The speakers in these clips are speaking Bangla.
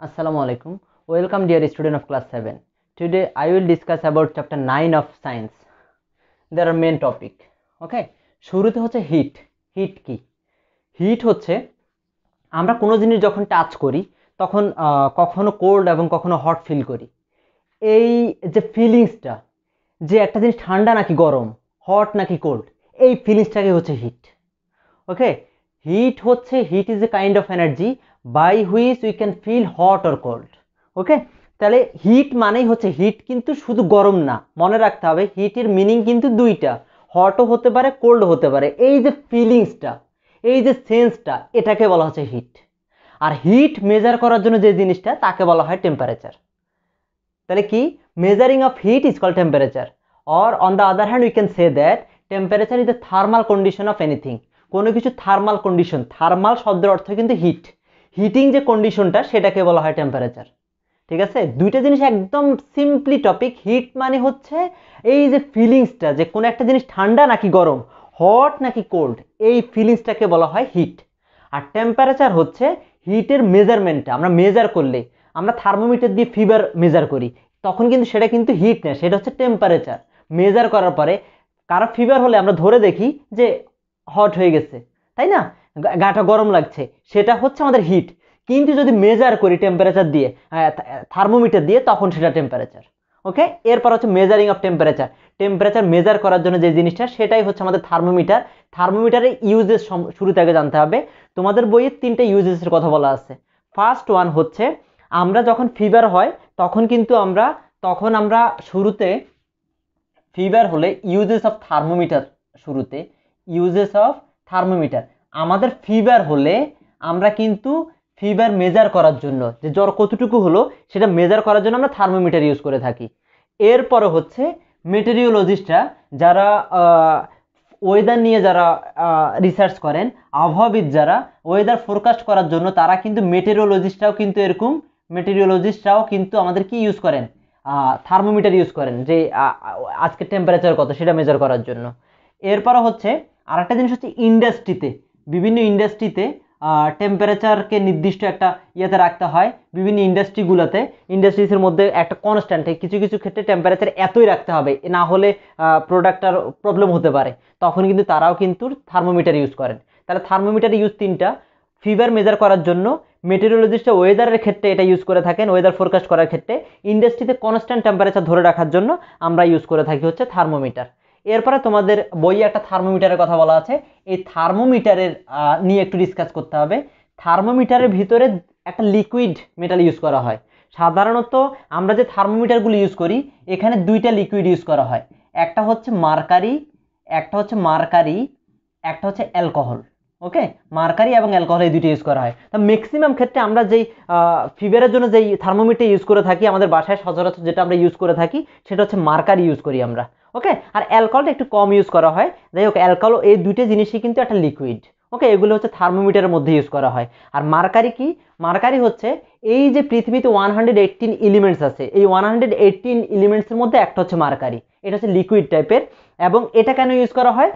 Assalamu alaikum. Welcome, dear student of class 7. Today, I will discuss about chapter 9 of science. There are main topic. Okay? শুরুতে হচ্ছে হিট হিট কি হিট হচ্ছে, আমরা কোনো জিনিস যখন টাচ করি, তখন কখনো কোল্ড এবং কখনো হট ফিল করি এই যে ফিলিংসটা যে একটা জিনিস ঠান্ডা নাকি গরম হট নাকি কোল্ড এই ফিলিংসটাকে হচ্ছে হিট ওকে হিট হচ্ছে heat is a kind of energy by which we can feel hot or cold okay তাহলে হিট মানেই হচ্ছে হিট কিন্তু শুধু গরম না। মনে রাখতে হবে হিটের মিনিং কিন্তু দুইটা। হটও হতে পারে কোল্ড হতে পারে। এই যে ফিলিংসটা এই যে সেন্সটা এটাকে বলা হচ্ছে হিট আর হিট মেজার করার জন্য যে জিনিসটা, তাকে বলা হয় টেম্পারেচার তাহলে কি? Measuring of heat is call temperature or on the other hand we can say that temperature is the thermal condition of anything কোনো কিছু থার্মাল কন্ডিশন থার্মাল শব্দের অর্থ কিন্তু হিট হিটিং যে কন্ডিশনটা সেটাকে বলা হয় টেম্পারেচার ঠিক আছে? দুইটা জিনিস একদম সিম্পলি টপিক হিট মানে হচ্ছে এই যে ফিলিংসটা যে কোনো একটা জিনিস ঠান্ডা নাকি গরম হট নাকি কোল্ড এই ফিলিংসটাকে বলা হয় হিট আর টেম্পারেচার হচ্ছে হিটের মেজারমেন্টটা আমরা মেজার করলে, আমরা থার্মোমিটার দিয়ে ফিভার মেজার করি, তখন কিন্তু সেটা কিন্তু হিট না, সেটা হচ্ছে টেম্পারেচার মেজার করার পরে, কারও ফিভার হলে আমরা ধরে দেখি যে হট হয়ে গেছে। তাই না? গাটা গরম লাগছে, সেটা হচ্ছে আমাদের হিট কিন্তু যদি মেজার করি টেম্পারেচার দিয়ে থার্মোমিটার দিয়ে, তখন সেটা টেম্পারেচার ওকে এরপর হচ্ছে measuring of temperature temperature measure করার জন্য যে জিনিসটা, সেটাই হচ্ছে আমাদের থার্মোমিটার থার্মোমিটারের ইউজেস শুরু থেকে জানতে হবে। তোমাদের বইয়ে তিনটে ইউজেসের কথা বলা আছে। ফার্স্ট ওয়ান হচ্ছে, আমরা যখন ফিভার হয়, তখন কিন্তু আমরা, তখন আমরা শুরুতে ফিভার হলে ইউজেস অফ থার্মোমিটার শুরুতে ইউজেস অফ থার্মোমিটার আমাদের ফিভার হলে আমরা কিন্তু ফিভার মেজার করার জন্য যে জ্বর কতটুকু হলো সেটা মেজার করার জন্য আমরা থার্মোমিটার ইউজ করে থাকি। এরপরে হচ্ছে মেটেরিওলজিস্টরা যারা ওয়েদার নিয়ে যারা রিসার্চ করেন আবহাওয়াবিদ যারা ওয়েদার ফোরকাস্ট করার জন্য তারা কিন্তু মেটেরিওলজিস্টরাও কিন্তু এরকম মেটেরিওলজিস্টরাও কিন্তু আমাদের কি ইউজ করেন থার্মোমিটার ইউজ করেন যে আহ, আজকে টেম্পারেচার কত সেটা মেজার করার জন্য। এরপরও হচ্ছে আরেকটা জিনিস হচ্ছে ইন্ডাস্ট্রিতে বিভিন্ন ইন্ডাস্ট্রিতে টেম্পারেচারকে নির্দিষ্ট একটা ইয়েতে রাখতে হয় বিভিন্ন ইন্ডাস্ট্রিগুলোতে ইন্ডাস্ট্রিজের মধ্যে একটা কনস্ট্যান্ট কিছু কিছু ক্ষেত্রে টেম্পারেচার এতই রাখতে হবে না হলে প্রোডাক্টটার প্রবলেম হতে পারে। তখন কিন্তু তারাও কিন্তু থার্মোমিটার ইউজ করেন। তাহলে থার্মোমিটার ইউজ তিনটা ফিভার মেজার করার জন্য মেটেরিওলজিস্টরা ওয়েদারের ক্ষেত্রে এটা ইউজ করে থাকেন ওয়েদার ফোরকাস্ট করার ক্ষেত্রে। ইন্ডাস্ট্রিতে কনস্ট্যান্ট টেম্পারেচার ধরে রাখার জন্য আমরা ইউজ করে থাকি হচ্ছে থার্মোমিটার এরপরে তোমাদের বইয়ে একটা থার্মোমিটারের কথা বলা আছে। এই থার্মোমিটারের নিয়ে একটু ডিসকাস করতে হবে। থার্মোমিটারের ভিতরে একটা লিকুইড মেটাল ইউজ করা হয়। সাধারণত আমরা যে থার্মোমিটারগুলো ইউজ করি, এখানে দুইটা লিকুইড ইউজ করা হয়। একটা হচ্ছে মার্কারি, একটা হচ্ছে মার্কারি, একটা হচ্ছে অ্যালকোহল ওকে মার্কারি এবং অ্যালকোহল এই দুটো ইউজ করা হয়। তা ম্যাক্সিমাম ক্ষেত্রে আমরা যেই ফিভারের জন্য যেই থার্মোমিটার ইউজ করে থাকি, আমাদের বাসায় সচরাচর যেটা আমরা ইউজ করে থাকি, সেটা হচ্ছে মার্কারি ইউজ করি আমরা। ওকে আর অ্যালকোহলটা একটু কম ইউজ করা হয়। যাই হোক অ্যালকোহল এই দুইটা জিনিসই কিন্তু একটা লিকুইড ওকে এগুলো হচ্ছে থার্মোমিটারের মধ্যে ইউজ করা হয়। আর মার্কারি কি? মার্কারি হচ্ছে এই যে পৃথিবীতে ওয়ান হান্ড্রেড এইটিন এলিমেন্টস আছে। এই ওয়ান হান্ড্রেড এইটিন এলিমেন্টসের মধ্যে একটা হচ্ছে মার্কারি এটা হচ্ছে লিকুইড টাইপের এবং এটা কেন ইউজ করা হয়?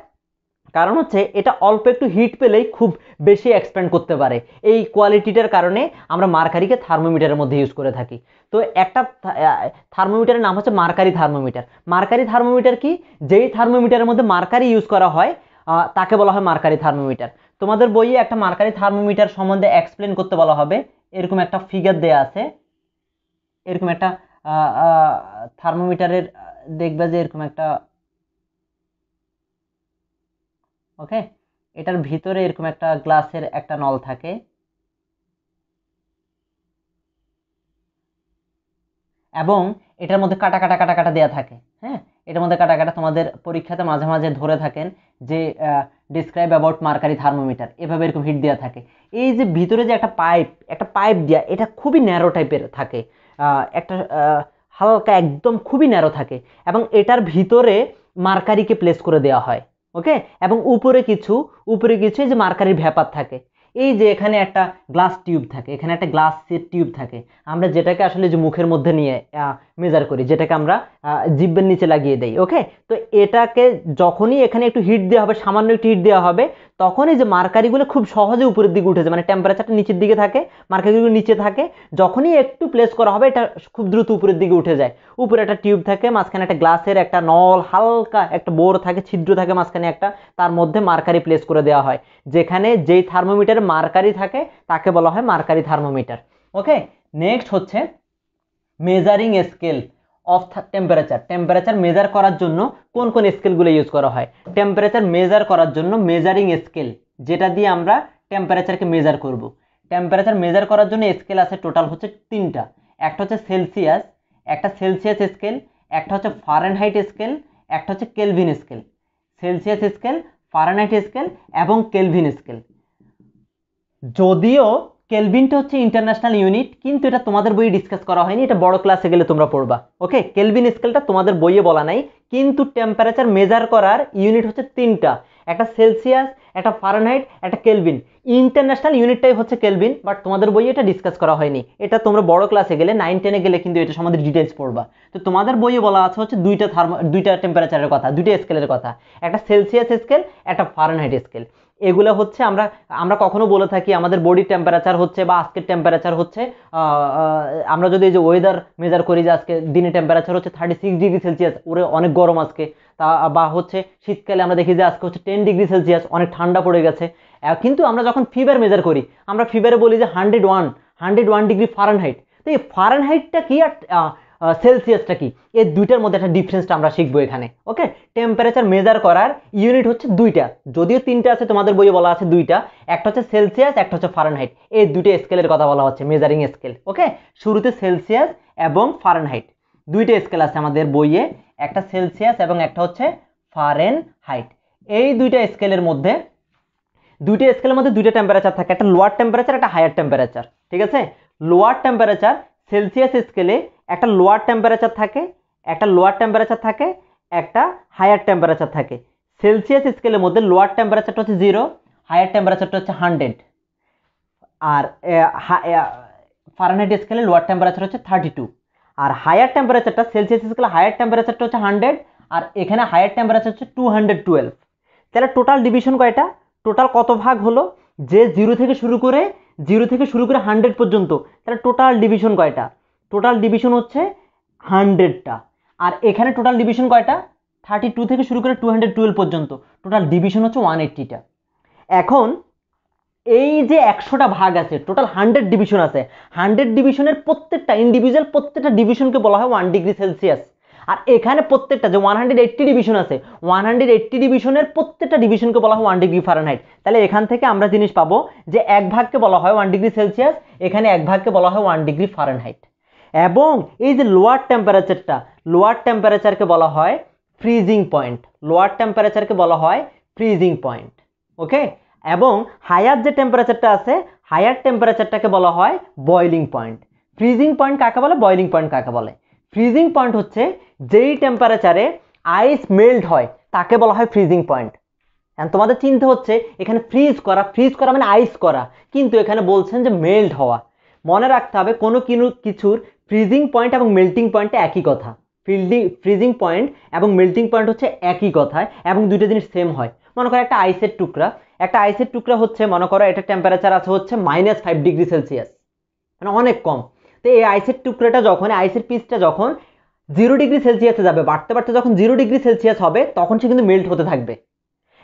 কারণ হচ্ছে এটা অল্প একটু হিট পেলেই খুব বেশি এক্সপ্যান্ড করতে পারে। এই কোয়ালিটিটার কারণে আমরা মার্কারিকে থার্মোমিটারের মধ্যে ইউজ করে থাকি। তো একটা থার্মোমিটারের নাম হচ্ছে মার্কারি থার্মোমিটার মার্কারি থার্মোমিটার কি? যেই থার্মোমিটারের মধ্যে মার্কারি ইউজ করা হয় তাকে বলা হয় মার্কারি থার্মোমিটার তোমাদের বইয়ে একটা মার্কারি থার্মোমিটার সম্বন্ধে এক্সপ্লেন করতে বলা হবে। এরকম একটা ফিগার দেয়া আছে। এরকম একটা থার্মোমিটারের দেখবে যে এরকম একটা ওকে? এটার ভিতরে এরকম একটা গ্লাসের একটা নল থাকে। এবং এটার মধ্যে কাটা কাটা কাটা কাটা দেওয়া থাকে হ্যাঁ? এটার মধ্যে কাটা কাটা তোমাদের পরীক্ষাতে মাঝে মাঝে ধরে থাকেন যে ডিসক্রাইব অ্যাবাউট মার্কারি থার্মোমিটার এভাবে এরকম হিট দেওয়া থাকে। এই যে ভিতরে যে একটা পাইপ একটা পাইপ দেওয়া এটা খুবই ন্যারো টাইপের থাকে। একটা হালকা একদম খুবই ন্যারো থাকে। এবং এটার ভিতরে মার্কারিকে প্লেস করে দেওয়া হয়। ওকে? এবং উপরে কিছু উপরে কিছু যে মার্কারির ভ্যাপার থাকে। এই যে এখানে একটা গ্লাস টিউব থাকে, এখানে একটা গ্লাস টিউব থাকে। আমরা যেটাকে আসলে যে মুখের মধ্যে নিয়ে মেজার করি, যেটাকে আমরা জিভের নিচে লাগিয়ে দেই, ওকে? তো এটাকে যখনই এখানে একটু হিট দেওয়া হবে, সামান্য একটু হিট দেওয়া হবে তখন এই যে মার্কারিগুলো খুব সহজে উপরের দিকে উঠে যায় মানে টেম্পারেচারটা নিচের দিকে থাকে, মার্কারিগুলো নিচে থাকে, যখনই একটু প্লেস করা হবে, এটা খুব দ্রুত উপরের দিকে উঠে যায়। উপরে একটা টিউব থাকে, মাঝখানে একটা গ্লাসের একটা নল, হালকা একটা বোর থাকে, ছিদ্র থাকে মাঝখানে একটা, তার মধ্যে মার্কারি প্লেস করে দেওয়া হয়। যেখানে যেই থার্মোমিটারে মার্কারি থাকে, তাকে বলা হয় মার্কারি থার্মোমিটার ওকে নেক্সট হচ্ছে measuring scale of temperature temperature measure করার জন্য কোন কোন স্কেলগুলো ইউজ করা হয়? টেম্পারেচার মেজার করার জন্য মেজারিং স্কেল যেটা দিয়ে আমরা টেম্পারেচারকে মেজার করব। টেম্পারেচার মেজার করার জন্য স্কেল আছে টোটাল হচ্ছে তিনটা। একটা হচ্ছে সেলসিয়াস একটা সেলসিয়াস স্কেল একটা হচ্ছে ফারেনহাইট স্কেল একটা হচ্ছে Kelvin scale Celsius scale Fahrenheit scale এবং কেলভিন স্কেল যদিও কেলভিনটা হচ্ছে ইন্টারন্যাশনাল ইউনিট কিন্তু এটা তোমাদের বইয়ে ডিসকাস করা হয়নি, এটা বড় ক্লাসে গেলে তোমরা পড়বা। ওকে কেলভিন স্কেলটা তোমাদের বইয়ে বলা নাই, কিন্তু টেম্পারেচার মেজার করার ইউনিট হচ্ছে তিনটা। একটা সেলসিয়াস একটা ফারেনহাইট একটা কেলভিন ইন্টারন্যাশনাল ইউনিটটাই হচ্ছে কেলভিন বাট তোমাদের বইয়ে এটা ডিসকাস করা হয়নি। এটা তোমরা বড় ক্লাসে গেলে নাইন টেনে গেলে কিন্তু এটা সম্বন্ধে ডিটেলস পড়বা। তো তোমাদের বইয়ে বলা আছে হচ্ছে দুইটা থার্মো দুইটা টেম্পারেচারের কথা, দুইটা স্কেলের কথা। একটা সেলসিয়াস স্কেল একটা ফারেনহাইট স্কেল এগুলো হচ্ছে আমরা আমরা কখনো বলে থাকি আমাদের বডির টেম্পারেচার হচ্ছে বা আজকের টেম্পারেচার হচ্ছে আমরা যদি এই যে ওয়েদার মেজার করি যে আজকে দিনে টেম্পারেচার হচ্ছে থার্টি সিক্স ডিগ্রি সেলসিয়াস ওরে অনেক গরম আজকে। তা, বা হচ্ছে শীতকালে আমরা দেখি যে আজকে হচ্ছে টেন ডিগ্রি সেলসিয়াস অনেক ঠান্ডা পড়ে গেছে। কিন্তু আমরা যখন ফিভার মেজার করি, আমরা ফিভারে বলি যে hundred one hundred one degree Fahrenheit তো এই ফারেনহাইটটা কি আর সেলসিয়াসটা কি? এই দুইটার মধ্যে একটা ডিফারেন্সটা আমরা শিখব এখানে ওকে টেম্পারেচার মেজার করার ইউনিট হচ্ছে দুইটা। যদিও তিনটা আছে, তোমাদের বইয়ে বলা আছে দুইটা। একটা হচ্ছে সেলসিয়াস একটা হচ্ছে ফারেনহাইট এই দুটো স্কেলের কথা বলা হচ্ছে মেজারিং স্কেল ওকে শুরুতে সেলসিয়াস এবং ফারেনহাইট দুইটা স্কেল আছে আমাদের বইয়ে, একটা সেলসিয়াস এবং একটা হচ্ছে ফারেনহাইট এই দুইটা স্কেলের মধ্যে, দুইটা স্কেলের মধ্যে দুইটা টেম্পারেচার থাকে, একটা লোয়ার টেম্পারেচার একটা হায়ার টেম্পারেচার ঠিক আছে? লোয়ার টেম্পারেচার সেলসিয়াস স্কেলে একটা লোয়ার টেম্পারেচার থাকে, একটা লোয়ার টেম্পারেচার থাকে, একটা হায়ার টেম্পারেচার থাকে। সেলসিয়াস স্কেলের মধ্যে লোয়ার টেম্পারেচারটা হচ্ছে জিরো হায়ার টেম্পারেচারটা হচ্ছে হান্ড্রেড আর ফারেনহাইট স্কেলে লোয়ার টেম্পারেচার হচ্ছে থার্টি টু আর হায়ার টেম্পারেচারটা সেলসিয়াস স্কেলে হায়ার টেম্পারেচারটা হচ্ছে হান্ড্রেড আর এখানে হায়ার টেম্পারেচার হচ্ছে টু হান্ড্রেড টুয়েলভ তাহলে টোটাল ডিভিশন কয়টা? টোটাল কত ভাগ হলো? যে জিরো থেকে শুরু করে জিরো থেকে শুরু করে হান্ড্রেড পর্যন্ত, তাহলে টোটাল ডিভিশন কয়টা? টোটাল ডিভিশন হচ্ছে হান্ড্রেডটা। আর এখানে টোটাল ডিভিশন কয়টা? থার্টি টু থেকে শুরু করে টু হান্ড্রেড টুয়েলভ পর্যন্ত। টোটাল ডিভিশন হচ্ছে ওয়ান এইট্টিটা এখন, এই যে একশোটা ভাগ আছে টোটাল হান্ড্রেড ডিভিশন আছে হান্ড্রেড ডিভিশনের প্রত্যেকটা ইন্ডিভিজুয়াল প্রত্যেকটা ডিভিশনকে বলা হয় ওয়ান ডিগ্রি সেলসিয়াস আর এখানে প্রত্যেকটা যে ওয়ান হান্ড্রেড এইট্টি ডিভিশন আছে ওয়ান হান্ড্রেড এইট্টি ডিভিশনের প্রত্যেকটা ডিভিশনকে বলা হয় ওয়ান ডিগ্রি ফারেনহাইট তাহলে এখান থেকে আমরা জিনিস পাবো যে এক ভাগকে বলা হয় ওয়ান ডিগ্রি সেলসিয়াস এখানে এক ভাগকে বলা হয় ওয়ান ডিগ্রি ফারেনহাইট এবং এই যে লোয়ার টেম্পারেচারটা লোয়ার টেম্পারেচারকে বলা হয় ফ্রিজিং পয়েন্ট লোয়ার টেম্পারেচারকে বলা হয় ফ্রিজিং পয়েন্ট ওকে এবং হায়ার যে টেম্পারেচারটা আছে হায়ার টেম্পারেচারটাকে বলা হয় বয়লিং পয়েন্ট ফ্রিজিং পয়েন্ট কাকে বলে? বয়লিং পয়েন্ট কাকে বলে? ফ্রিজিং পয়েন্ট হচ্ছে যেই টেম্পারেচারে আইস মেল্ট হয়, তাকে বলা হয় ফ্রিজিং পয়েন্ট তোমাদের চিন্তা হচ্ছে, এখানে ফ্রিজ করা ফ্রিজ করা মানে আইস করা। কিন্তু এখানে বলছেন যে মেল্ট হওয়া। মনে রাখতে হবে, কোনো কিনু, কিছুর ফ্রিজিং পয়েন্ট এবং মেল্টিং পয়েন্টটা একই কথা। ফিল্ডিং ফ্রিজিং পয়েন্ট এবং মেল্টিং পয়েন্ট হচ্ছে একই কথায়, এবং দুটো জিনিস সেম হয়। মনে করো একটা আইসের টুকরা। একটা আইসের টুকরা হচ্ছে, মনে করো এটা টেম্পারেচার আছে হচ্ছে মাইনাস ফাইভ ডিগ্রি সেলসিয়াস মানে অনেক কম। তো এই আইসের টুকরাটা যখন আইসের পিসটা যখন জিরো ডিগ্রি সেলসিয়াসে যাবে, বাড়তে বাড়তে যখন জিরো ডিগ্রি সেলসিয়াস হবে, তখন সে কিন্তু মেল্ট হতে থাকবে।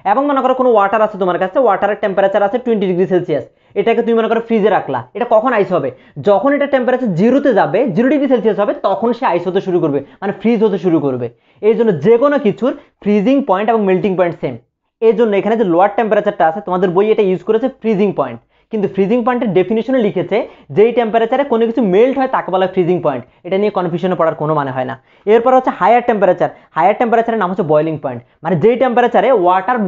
এবং মনে করো কোনো ওয়াটার আছে তোমার কাছে ওয়াটারের টেম্পারেচার আছে টোয়েন্টি ডিগ্রি সেলসিয়াস। এটাকে তুমি মনে করো ফ্রিজে রাখলা। এটা কখন আইস হবে? যখন এটা টেম্পারেচার জিরোতে যাবে জিরো ডিগ্রি সেলসিয়াস হবে, তখন সে আইস হতে শুরু করবে মানে ফ্রিজ হতে শুরু করবে। এই জন্য যে কোনো কিছুর ফ্রিজিং পয়েন্ট এবং মেল্টিং পয়েন্ট সেম এই জন্য এখানে যে লোয়ার টেম্পারেচারটা আছে, তোমাদের বই এটা ইউজ করেছে ফ্রিজিং পয়েন্ট কিন্তু ফ্রিজিং পয়েন্টের ডেফিনেশনে লিখেছে যেই টেম্পারেচারে কোনো কিছু মেল্ট হয় তাকে বলা হয় ফ্রিজিং পয়েন্ট এটা নিয়ে কনফিউশনে পড়ার কোনো মানে হয় না। এরপর হচ্ছে হায়ার টেম্পারেচার হায়ার টেম্পারেচারের নাম হচ্ছে বয়লিং পয়েন্ট মানে যেই টেম্পারেচারে ওয়াটার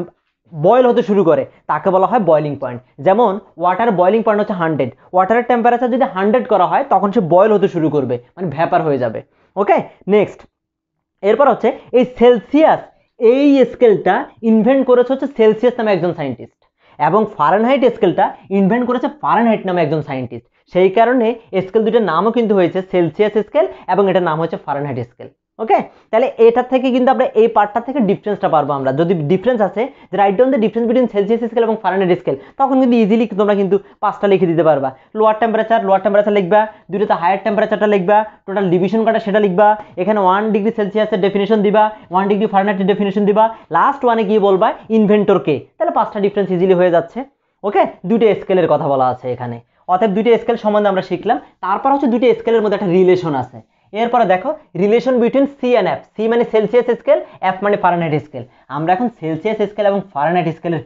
বয়েল হতে শুরু করে, তাকে বলা হয় বয়লিং পয়েন্ট যেমন ওয়াটার বয়লিং পয়েন্ট হচ্ছে হান্ড্রেড ওয়াটারের টেম্পারেচার যদি হান্ড্রেড করা হয়, তখন সে বয়েল হতে শুরু করবে। মানে ভ্যাপার হয়ে যাবে। ওকে নেক্সট এরপর হচ্ছে এই সেলসিয়াস এই স্কেলটা ইনভেন্ট করেছে হচ্ছে সেলসিয়াস নামে একজন সায়েন্টিস্ট এবং ফারেনহাইট স্কেলটা ইনভেন্ট করেছে ফারেনহাইট নামে একজন সায়েন্টিস্ট সেই কারণে স্কেল দুটোর নামও কিন্তু হয়েছে সেলসিয়াস স্কেল এবং এটার নাম হচ্ছে ফারেনহাইট স্কেল ওকে তাহলে এটার থেকে কিন্তু আমরা এই পার্টটা থেকে ডিফারেন্সটা পারব আমরা। যদি ডিফারেন্স আছে, যে write down the difference between Celsius scale এবং ফারেনহাইট স্কেল তখন কিন্তু ইজিলি তোমরা কিন্তু পাঁচটা লিখে দিতে পারবা। লোয়ার টেম্পারেচার লোয়ার টেম্পারেচার লিখবা দুটোতে হায়ার টেম্পারেচারটা লিখবা টোটাল ডিভিশন কাটা সেটা লিখবা, এখানে ওয়ান ডিগ্রি সেলসিয়াসের ডেফিনেশন দিবা ওয়ান ডিগ্রি ফারেনহাইটের ডেফিনেশন দিবা লাস্ট ওয়ানে গিয়ে বলবা ইনভেন্টর কে। তাহলে পাঁচটা ডিফারেন্স ইজিলি হয়ে যাচ্ছে। ওকে দুটো স্কেলের কথা বলা আছে এখানে। অতএব দুটো স্কেল সম্বন্ধে আমরা শিখলাম। তারপর হচ্ছে দুটো স্কেলের মধ্যে একটা রিলেশন আছে। এরপরে দেখো relation between C and F C মানে সেলসিয়াস স্কেল এফ মানে ফারেনহাইট স্কেল আমরা এখন সেলসিয়াস স্কেল এবং ফারেনহাইট স্কেলের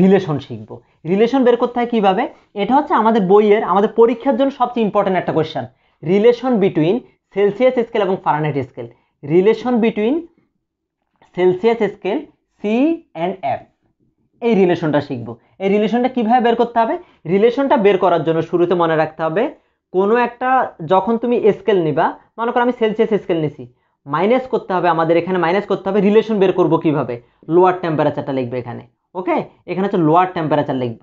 রিলেশন শিখব। রিলেশন বের করতে হয় কীভাবে? এটা হচ্ছে আমাদের বইয়ের, আমাদের পরীক্ষার জন্য সবচেয়ে ইম্পর্টেন্ট একটা question relation between Celsius scale এবং Fahrenheit scale relation between Celsius scale C and F এই রিলেশনটা শিখব। এই রিলেশনটা কীভাবে বের করতে হবে? রিলেশনটা বের করার জন্য শুরুতে মনে রাখতে হবে, কোনো একটা যখন তুমি স্কেল নিবা মনে করো আমি সেলসিয়াস স্কেল নিছি। মাইনাস করতে হবে আমাদের এখানে মাইনাস করতে হবে রিলেশন বের করব কীভাবে? লোয়ার টেম্পারেচারটা লিখবে এখানে ওকে এখানে হচ্ছে লোয়ার টেম্পারেচার লিখব।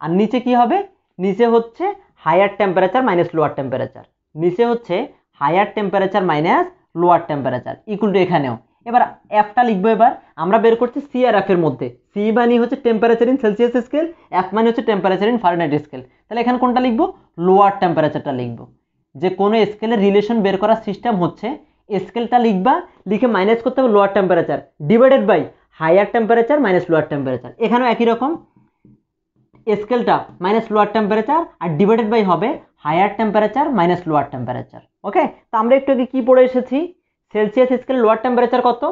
আর নিচে কি হবে? নিচে হচ্ছে higher temperature minus lower temperature নিচে হচ্ছে higher temperature minus lower temperature equal to এখানেও। এবার এফটা লিখব এবার, আমরা বের করছি সি আর এফ এর মধ্যে। সি মানে হচ্ছে temperature in Celsius scale F মানে হচ্ছে টেম্পারেচার ইন ফারেনহাইট স্কেল তাহলে এখানে কোনটা লিখব? লোয়ার টেম্পারেচারটা লিখব। যে কোনো স্কেলের রিলেশন বের করার সিস্টেম হচ্ছে স্কেলটা লিখবা, লিখে মাইনাস করতে হবে lower temperature divided by higher temperature minus lower temperature এখানেও একই রকম স্কেলটা মাইনাস লোয়ার টেম্পারেচার আর ডিভাইডেড বাই হবে higher temperature minus lower temperature okay তো আমরা একটু আগে কী পড়ে এসেছি? সেলসিয়াস স্কেল লোয়ার টেম্পারেচার কত?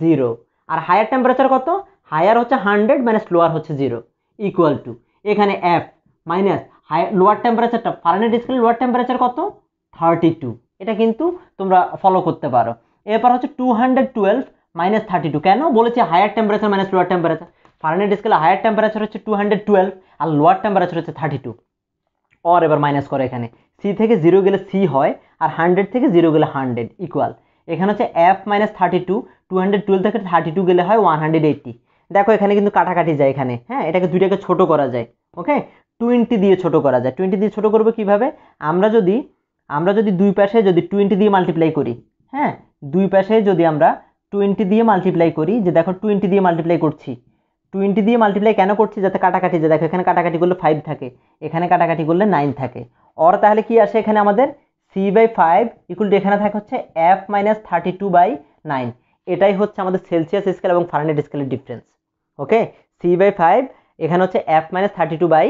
জিরো আর হায়ার টেম্পারেচার কত? হায়ার হচ্ছে হান্ড্রেড মাইনাস লোয়ার হচ্ছে জিরো ইকুয়াল টু এখানে এফ মাইনাস হায়ার লোয়ার টেম্পারেচারটা ফারেনহাইট স্কেল লোয়ার টেম্পারেচার কত? থার্টি টু এটা কিন্তু তোমরা ফলো করতে পারো। এরপর হচ্ছে two hundred twelve minus thirty two কেন? বলেছি higher temperature minus lower temperature Fahrenheit স্কেলে হায়ার টেম্পারেচার হচ্ছে টু হান্ড্রেড টুয়েলভ আর লোয়ার টেম্পারেচার হচ্ছে থার্টি টু অর এবার মাইনাস করে এখানে। সি থেকে জিরো গেলে সি হয় আর হান্ড্রেড থেকে জিরো গেলে হান্ড্রেড ইকুয়াল এখানে হচ্ছে F minus thirty two two hundred twelve থেকে থার্টি টু গেলে হয় ওয়ান হান্ড্রেড এইট্টি দেখো এখানে কিন্তু কাটাকাটি যায় এখানে। হ্যাঁ এটাকে দুইটাকে ছোট করা যায়। ওকে টোয়েন্টি দিয়ে ছোট করা যায়। টোয়েন্টি দিয়ে ছোট করব কীভাবে? আমরা যদি আমরা যদি দুই পাশে যদি টোয়েন্টি দিয়ে মাল্টিপ্লাই করি হ্যাঁ? দুই পাশে যদি আমরা টোয়েন্টি দিয়ে মাল্টিপ্লাই করি, যে দেখো টোয়েন্টি দিয়ে মাল্টিপ্লাই করছি টোয়েন্টি দিয়ে মাল্টিপ্লাই কেন করছি? যাতে কাটাকাটি, যে দেখো এখানে কাটাকাটি করলে ফাইভ থাকে, এখানে কাটাকাটি করলে নাইন থাকে। অর তাহলে কি আসে এখানে আমাদের C by five equal to এখানে থাকে হচ্ছে F minus thirty two by nine এটাই হচ্ছে আমাদের সেলসিয়াস স্কেল এবং ফারেনহাইট স্কেলের difference okay C by five এখানে হচ্ছে F minus thirty two by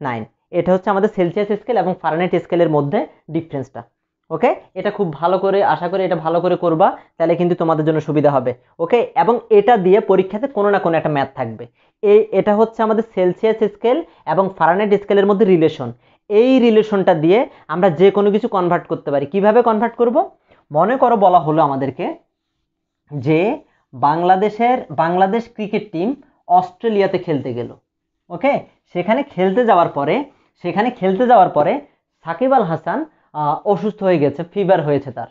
nine এটা হচ্ছে আমাদের সেলসিয়াস স্কেল এবং ফারেনহাইট স্কেলের মধ্যে ডিফারেন্সটা ওকে এটা খুব ভালো করে, আশা করি এটা ভালো করে করবা, তাহলে কিন্তু তোমাদের জন্য সুবিধা হবে। ওকে এবং এটা দিয়ে পরীক্ষাতে কোনো না কোনো একটা ম্যাথ থাকবে। এই, এটা হচ্ছে আমাদের সেলসিয়াস স্কেল এবং ফারেনহাইট স্কেলের মধ্যে রিলেশন এই রিলেশনটা দিয়ে আমরা যে কোনো কিছু কনভার্ট করতে পারি। কীভাবে কনভার্ট করব? মনে করো বলা হলো আমাদেরকে যে বাংলাদেশের, বাংলাদেশ ক্রিকেট টিম অস্ট্রেলিয়াতে খেলতে গেল। ওকে সেখানে খেলতে যাওয়ার পরে সেখানে খেলতে যাওয়ার পরে সাকিব আল হাসান অসুস্থ হয়ে গেছে ফিভার হয়েছে তার।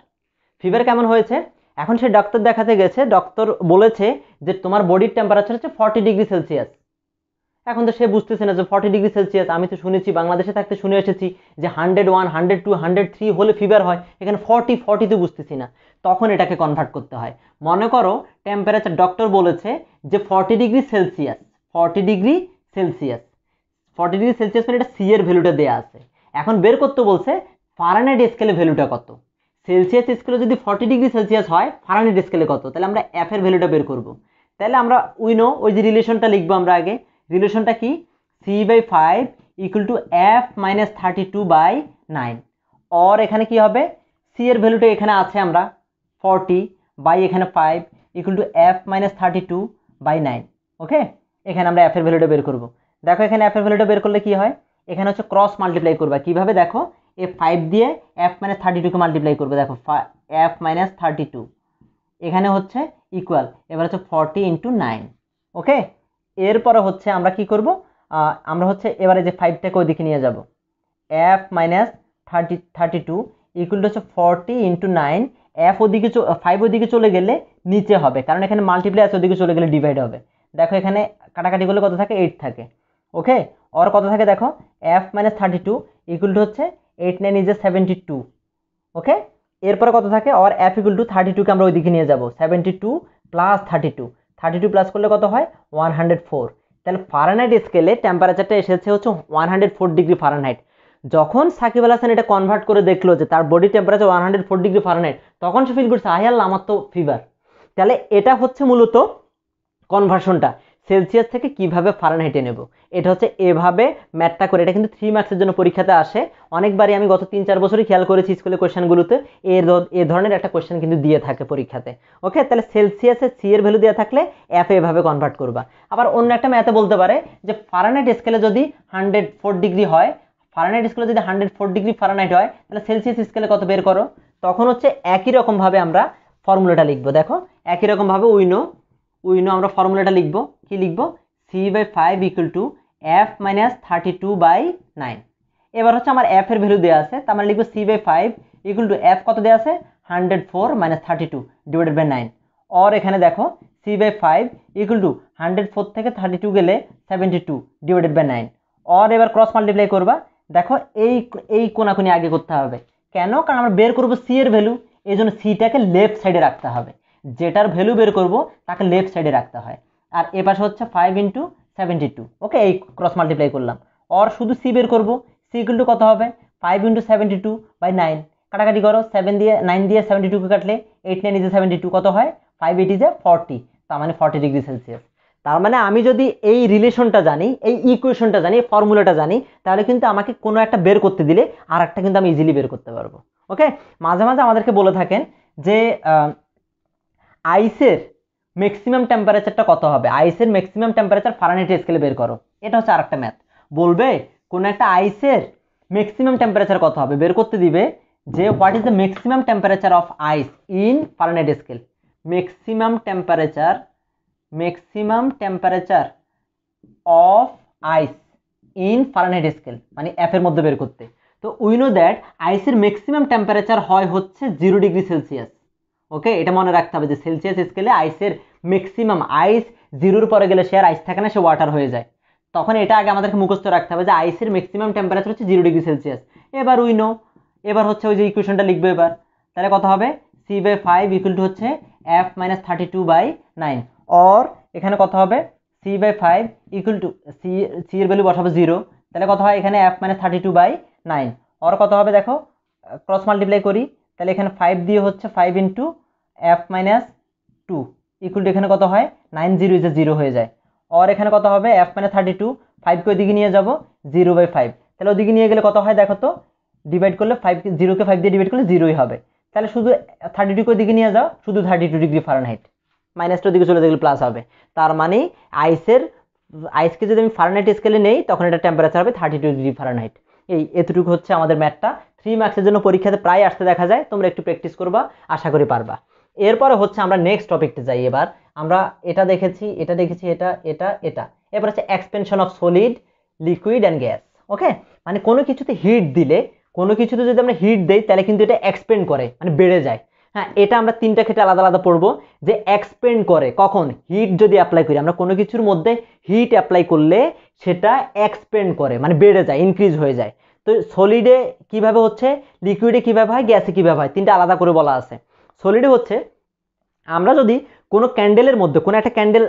ফিভার কেমন হয়েছে? এখন সে ডক্টর দেখাতে গেছে ডক্টর বলেছে যে তোমার বডির টেম্পারেচার হচ্ছে ফর্টি ডিগ্রি সেলসিয়াস এখন তো সে বুঝতেছে না যে ফর্টি ডিগ্রি সেলসিয়াস আমি তো শুনেছি, বাংলাদেশে থাকতে শুনে এসেছি যে hundred one hundred two hundred three হলে ফিভার হয়, এখানে ফর্টি ফর্টি তো বুঝতেছি না। তখন এটাকে কনভার্ট করতে হয়। মনে করো টেম্পারেচার ডক্টর বলেছে যে forty degree Celsius forty degree Celsius forty degree Celsius মানে এটা সি এর ভ্যালুটা দেওয়া আছে। এখন বের করতে বলছে ফারানাইট স্কেলে ভ্যালুটা কত? সেলসিয়াস স্কেলে যদি ফর্টি ডিগ্রি সেলসিয়াস হয় ফারানাইট স্কেলে কত? তাহলে আমরা এফ এর ভ্যালুটা বের করব। তাহলে আমরা উইনো ওই যে রিলেশনটা লিখব আমরা আগে। রিলেশনটা কি? C by five equal to F minus thirty two by nine or এখানে কি হবে? সি এর ভ্যালুটা এখানে আছে আমরা ফর্টি বাই এখানে five equal to F minus thirty two by nine okay এখানে আমরা এফ এর ভ্যালুটা বের করব। দেখো এখানে এফ এর ভ্যালুটা বের করলে কি হয়? এখানে হচ্ছে ক্রস মাল্টিপ্লাই করবা। কীভাবে? দেখো এ ফাইভ দিয়ে এফ মাইনাস থার্টি টুকে মাল্টিপ্লাই করবে। দেখো এফ মাইনাস থার্টি টু এখানে হচ্ছে ইকুয়াল এবার হচ্ছে ফর্টি ইন্টু নাইন ওকে এরপরে হচ্ছে আমরা কি করব? আমরা হচ্ছে এবারে যে ফাইভটাকে ওইদিকে নিয়ে যাব। F minus thirty thirty two equal হচ্ছে ফর্টি ইন্টু নাইন এফ ওদিকে ফাইভ ওদিকে চলে গেলে নিচে হবে। কারণ এখানে মাল্টিপ্লাই আছে, ওদিকে চলে গেলে ডিভাইড হবে। দেখো এখানে কাটাকাটি করলে কত থাকে? এইট থাকে। ওকে? ওর কত থাকে দেখো? F minus thirty two equal to হচ্ছে eight nine is seventy two okay? এরপরে কত থাকে? আর এফ ইকুয়াল টু থার্টি টুকে আমরা ওইদিকে নিয়ে যাব। Seventy two plus thirty two thirty two plus করলে কত হয়? ওয়ান হান্ড্রেড ফোর তাহলে ফারেনহাইট স্কেলে টেম্পারেচারটা এসেছে হচ্ছে one hundred four degree Fahrenheit যখন সাকিব আল এটা কনভার্ট করে দেখল যে তার body temperature one hundred four degree Fahrenheit তখন সে ফিল করছে আল্লাহ, আমার তো ফিভার তাহলে এটা হচ্ছে মূলত কনভার্সনটা সেলসিয়াস থেকে কীভাবে ফারেনহাইটে নেব? এটা হচ্ছে এভাবে ম্যাথটা করে। এটা কিন্তু থ্রি মার্কসের জন্য পরীক্ষাতে আসে। অনেকবারই আমি গত তিন চার বছরই খেয়াল করেছি স্কুলের কোয়েশ্চেনগুলোতে এর এ ধরনের একটা কোয়েশ্চেন কিন্তু দিয়ে থাকে পরীক্ষাতে। ওকে তাহলে সেলসিয়াসে সি এর ভ্যালু দেওয়া থাকলে এফ এভাবে কনভার্ট করবা। আবার অন্য একটা ম্যাথে বলতে পারে যে ফারেনহাইট স্কেলে যদি হান্ড্রেড ফোর ডিগ্রি হয় ফারেনহাইট স্কেলে যদি হান্ড্রেড ফোর ডিগ্রি ফারেনহাইট হয়, তাহলে সেলসিয়াস স্কেলে কত বের করো? তখন হচ্ছে একই রকমভাবে আমরা ফর্মুলাটা লিখব। দেখো? একই রকমভাবে উইনো উইনো আমরা ফর্মুলাটা লিখব। কি লিখব? C by five equal to F minus thirty two by nine এবার হচ্ছে আমার এফ এর ভ্যালু দেওয়া আছে তার মানে লিখব C by five equal to F কত দেওয়া আছে? Hundred four minus thirty two divided by nine or এখানে দেখো C by five equal to hundred four থেকে থার্টি টু গেলে seventy two divided by nine or এবার ক্রস মাল্টিপ্লাই করবা, দেখো এই এই কোনাকুনি আগে করতে হবে। কেন? কারণ আমরা বের করব সি এর ভ্যালু এই জন্য সিটাকে লেফট সাইডে রাখতে হবে। যেটার ভ্যালু বের করব, তাকে লেফট সাইডে রাখতে হয়। আর এ পাশে হচ্ছে five into seventy two okay এই ক্রস মাল্টিপ্লাই করলাম। অর শুধু সি বের করব সি ইকুয়াল টু কত হবে? Five into seventy two by nine কাটাকাটি করো সেভেন দিয়ে নাইন দিয়ে সেভেন্টি টুকে কাটলে এইট নাইন ইজে সেভেন্টি টু কত হয়? ফাইভ এইট ইজে ফর্টি তার মানে ফর্টি ডিগ্রি সেলসিয়াস তার মানে আমি যদি এই রিলেশনটা জানি, এই ইকুয়েশনটা জানি এই ফর্মুলাটা জানি, তাহলে কিন্তু আমাকে কোনো একটা বের করতে দিলে আর একটা কিন্তু আমি ইজিলি বের করতে পারব। ওকে মাঝে মাঝে আমাদেরকে বলে থাকেন যে আইসের ম্যাক্সিমাম টেম্পারেচারটা কত হবে? আইসের ম্যাক্সিমাম টেম্পারেচার ফারেনহাইট স্কেলে বের করো। এটা হচ্ছে আরেকটা ম্যাথ বলবে, কোনো একটা আইসের ম্যাক্সিমাম টেম্পারেচার কত হবে? বের করতে দিবে যে what is the maximum temperature of ice in Fahrenheit scale maximum temperature maximum temperature of ice in Fahrenheit scale মানে এর মধ্যে বের করতে। তো উই নো দ্যাট আইসের ম্যাক্সিমাম টেম্পারেচার হয় হচ্ছে জিরো ডিগ্রি সেলসিয়াস ওকে এটা মনে রাখতে হবে যে সেলসিয়াস স্কেলে আইসের ম্যাক্সিমাম আইস জিরোর পরে গেলে সে আর আইস থাকে না, সে ওয়াটার হয়ে যায়। তখন এটা আগে আমাদেরকে মুখস্থ রাখতে হবে যে আইসের ম্যাক্সিমাম টেম্পারেচার হচ্ছে জিরো ডিগ্রি সেলসিয়াস এবার উই নো এবার হচ্ছে ওই যে ইকুয়েশনটা লিখবে এবার। তাহলে কত হবে? C by five equal to হচ্ছে F minus thirty two by nine or এখানে কত হবে? C by five equal to C C value বসাবো জিরো তাহলে কত হয়? এখানে F minus thirty two by nine or কত হবে দেখো? ক্রস মাল্টিপ্লাই করি। তাহলে এখানে ফাইভ দিয়ে হচ্ছে five into F minus two equal to এখানে কত হয়? নাইন জিরো ইজে জিরো হয়ে যায়। অর এখানে কত হবে? এফ মাইনাস থার্টি টু ফাইভকে ওইদিকে নিয়ে যাব জিরো বাই ফাইভ তাহলে ওদিকে নিয়ে গেলে কত হয় দেখো তো? ডিভাইড করলে ফাইভ জিরোকে ফাইভ দিয়ে ডিভাইড করলে জিরোই হবে। তাহলে শুধু থার্টি টুকে ওদিকে নিয়ে যাও, শুধু থার্টি টু ডিগ্রি ফারেনহাইট মাইনাসটার ওদিকে চলে গেলে প্লাস হবে। তার মানে আইসের আইসকে যদি আমি ফারেনহাইট স্কেলে নেই, তখন এটা টেম্পারেচার হবে থার্টি টু ডিগ্রি ফারেনহাইট এই এতটুকু হচ্ছে আমাদের ম্যাথটা থ্রি মার্কসের জন্য পরীক্ষাতে প্রায় আসতে দেখা যায়, তোমরা একটু প্র্যাকটিস করবা, আশা করি পারবা। এরপরে হচ্ছে আমরা নেক্সট টপিকতে যাই এবার। আমরা এটা দেখেছি এটা দেখেছি, এটা এটা এটা। এবার হচ্ছে expansion of solid liquid and gas okay মানে কোনো কিছুতে হিট দিলে, কোনো কিছুতে যদি আমরা হিট দেই, তাহলে কিন্তু এটা এক্সপেন্ড করে মানে বেড়ে যায়। হ্যাঁ এটা আমরা তিনটা ক্ষেত্রে আলাদা আলাদা পড়ব। যে এক্সপেন্ড করে, কখন? হিট যদি অ্যাপ্লাই করি, আমরা কোনো কিছুর মধ্যে হিট অ্যাপ্লাই করলে সেটা এক্সপেন্ড করে মানে বেড়ে যায় ইনক্রিজ হয়ে যায়। তো সলিডে কীভাবে হচ্ছে? লিকুইডে কীভাবে হয়? গ্যাসে কীভাবে হয়? তিনটা আলাদা করে বলা আছে। সলিডে হচ্ছে, আমরা যদি কোনো ক্যান্ডেলের মধ্যে, কোনো একটা ক্যান্ডেল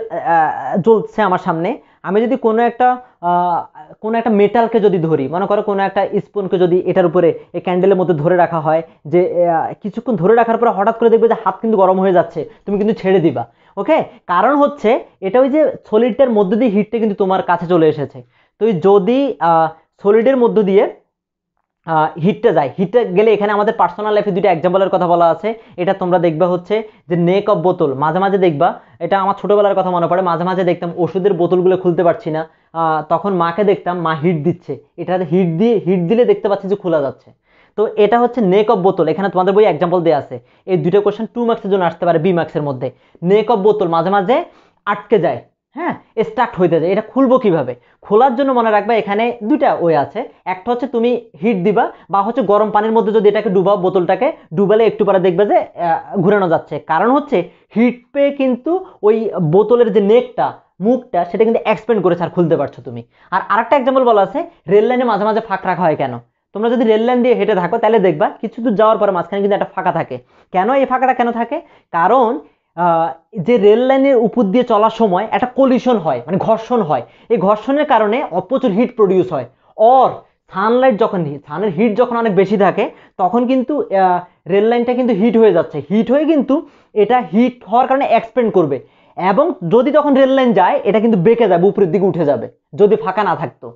জ্বলছে আমার সামনে, আমি যদি কোনো একটা কোনো একটা মেটালকে যদি ধরি, মনে করো কোনো একটা স্পুনকে যদি এটার উপরে, এই ক্যান্ডেলের মধ্যে ধরে রাখা হয়, যে কিছুক্ষণ ধরে রাখার পরে হঠাৎ করে দেখবে যে হাত কিন্তু গরম হয়ে যাচ্ছে, তুমি কিন্তু ছেড়ে দিবা। ওকে? কারণ হচ্ছে, এটা ওই যে সলিডটার মধ্যে দিয়ে হিটটা কিন্তু তোমার কাছে চলে এসেছে। তো যদি সলিডের মধ্য দিয়ে হিটটা যায়। হিটটা গেলে এখানে আমাদের পার্সোনাল লাইফে দুটো এক্সাম্পলের কথা বলা আছে। এটা তোমরা দেখবা হচ্ছে যে নেক অফ বোতল। মাঝে মাঝে দেখবা, এটা আমার ছোটোবেলার কথা মনে পড়ে, মাঝে মাঝে দেখতাম ওষুধের বোতলগুলো খুলতে পারছি না। তখন মাকে দেখতাম, মা, হিট দিচ্ছে। এটাতে হিট দিয়ে, হিট দিলে দেখতে পাচ্ছি যে খোলা যাচ্ছে। তো এটা হচ্ছে নেক অফ বোতল। এখানে তোমাদের বই এক্সাম্পল দেওয়া আছে। এই দুটো কোয়েশ্চেন টু মার্কসের জন্য আসতে পারে বি মার্কসের মধ্যে। নেক অফ বোতল মাঝে মাঝে আটকে যায়। হ্যাঁ স্টার্ট হইতে যায় এটা খুলবো কীভাবে? খোলার জন্য মনে রাখবা এখানে দুটা ওয়ে আছে। একটা হচ্ছে তুমি হিট দিবা, বা হচ্ছে গরম পানির মধ্যে যদি এটাকে ডুবাও, বোতলটাকে, ডুবালে একটু পরে দেখবে যে ঘুরানো যাচ্ছে। কারণ হচ্ছে হিট পেয়ে কিন্তু ওই বোতলের যে নেকটা, মুখটা, সেটা কিন্তু এক্সপেন্ড করেছে আর খুলতে পারছ তুমি। আর আরেকটা এক্সাম্পল বলা আছে রেল লাইনে মাঝে মাঝে ফাঁক রাখা হয় কেন? তোমরা যদি রেল লাইন দিয়ে হেঁটে থাকো, তাহলে দেখবা, কিছু দূর যাওয়ার পরে মাঝখানে কিন্তু একটা ফাঁকা থাকে। কেন এই ফাঁকাটা কেন থাকে? কারণ যে রেল লাইনের উপর দিয়ে চলার সময় একটা কলিশন হয় মানে ঘর্ষণ হয়। এই ঘর্ষণের কারণে প্রচুর হিট প্রডিউস হয়। অর সানলাইট যখন সানের হিট যখন অনেক বেশি থাকে, তখন কিন্তু রেল লাইনটা কিন্তু হিট হয়ে যাচ্ছে। হিট হয়ে কিন্তু এটা হিট হওয়ার কারণে এক্সপেন্ড করবে। এবং যদি তখন রেল লাইন যায়, এটা কিন্তু বেঁকে যাবে, উপরের দিকে উঠে যাবে, যদি ফাঁকা না থাকতো।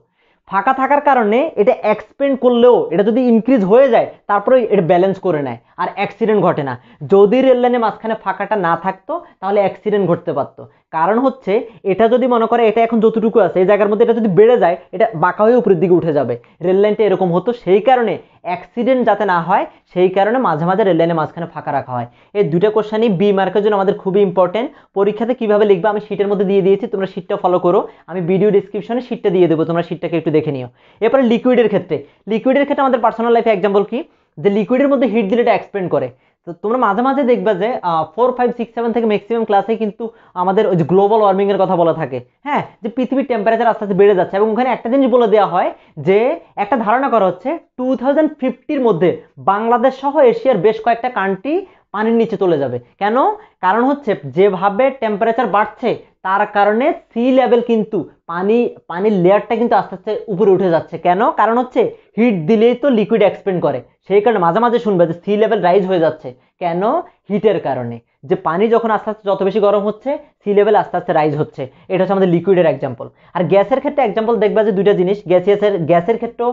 ফাঁকা থাকার কারণে এটা এক্সপেন্ড করলেও এটা যদি ইনক্রিজ হয়ে যায়, তারপরে এটা ব্যালেন্স করে নেয়, আর অ্যাক্সিডেন্ট ঘটে না। যদি রেল লাইনে মাঝখানে ফাঁকাটা না থাকতো, তাহলে অ্যাক্সিডেন্ট ঘটতে পারতো। কারণ হচ্ছে, এটা যদি মনে করে এটা এখন যতটুকু আছে, এই জায়গার মধ্যে এটা যদি বেড়ে যায়, এটা বাঁকা হয়ে উপরের দিকে উঠে যাবে। রেল লাইনটা এরকম হতো, সেই কারণে অ্যাক্সিডেন্ট যাতে না হয়, সেই কারণে মাঝে মাঝে রেল লাইনের মাঝখানে ফাঁকা রাখা হয়। এই দুটো কোশ্চেনই বি মার্কের জন্য আমাদের খুবই ইম্পর্টেন্ট পরীক্ষাতে কীভাবে লিখবে, আমি শীটের মধ্যে দিয়ে দিয়েছি, তোমরা শীটটা ফলো করো। আমি ভিডিও ডিসক্রিপশনে শীটটা দিয়ে দেবো, তোমরা শীটটাকে একটু দেখে নিও। এরপরে লিকুইডের ক্ষেত্রে। লিকুইডের ক্ষেত্রে আমাদের পার্সোনাল লাইফে এক্সাম্পল কি? যে লিকুইডের মধ্যে হিট দিলে এটা এক্সপ্লেন করে। তো তোমরা মাঝে মাঝে দেখবে যে ফোর ফাইভ সিক্স সেভেন থেকে ম্যাক্সিমাম ক্লাসে কিন্তু আমাদের ওই যে গ্লোবাল ওয়ার্মিংয়ের কথা বলা থাকে। হ্যাঁ যে পৃথিবীর টেম্পারেচার আস্তে আস্তে বেড়ে যাচ্ছে এবং ওখানে একটা জিনিস বলে দেওয়া হয় যে, একটা ধারণা করা হচ্ছে টু থাউজেন্ড ফিফটির মধ্যে বাংলাদেশ সহ এশিয়ার বেশ কয়েকটা কান্ট্রি পানির নিচে চলে যাবে। কেন? কারণ হচ্ছে যেভাবে টেম্পারেচার বাড়ছে তার কারণে সি লেভেল কিন্তু পানি, পানির লেয়ারটা কিন্তু আস্তে আস্তে উপরে উঠে যাচ্ছে। কেন? কারণ হচ্ছে হিট দিলেই তো লিকুইড এক্সপেন্ড করে। সেই কারণে মাঝে মাঝে শুনবে যে সি লেভেল রাইজ হয়ে যাচ্ছে। কেন? হিটের কারণে। যে পানি যখন আস্তে আস্তে যত বেশি গরম হচ্ছে সি লেভেল আস্তে আস্তে রাইজ হচ্ছে। এটা হচ্ছে আমাদের লিকুইডের এক্সাম্পল আর গ্যাসের ক্ষেত্রে এক্সাম্পল দেখবা যে দুইটা জিনিস গ্যাসিয়াসের গ্যাসের ক্ষেত্রেও